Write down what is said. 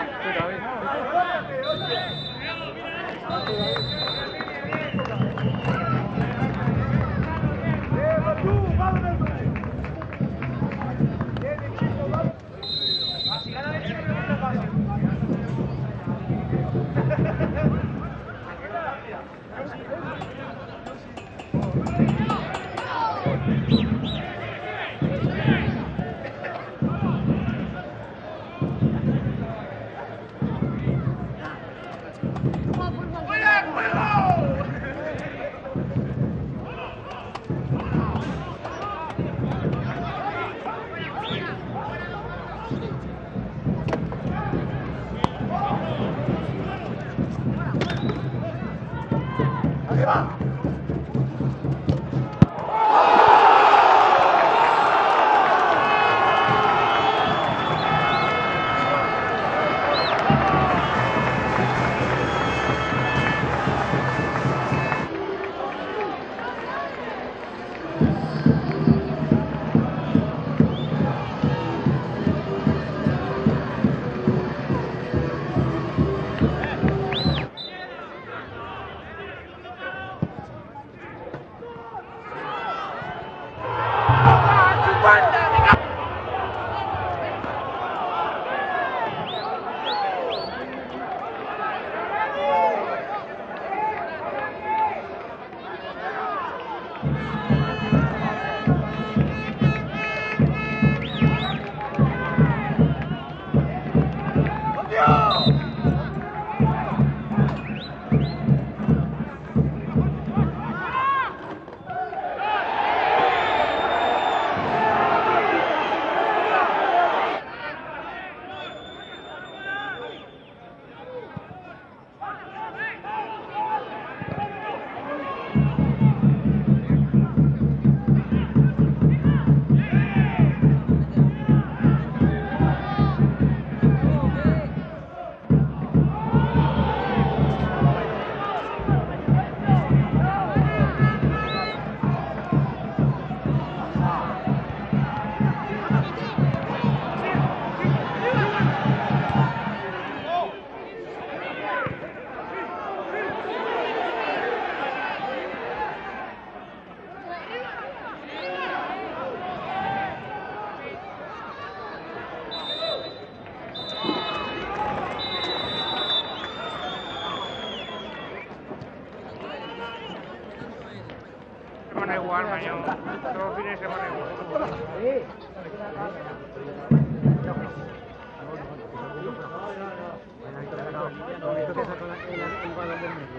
Cuidado aí. Cuidado aí. o Yeah. no no todos fines de semana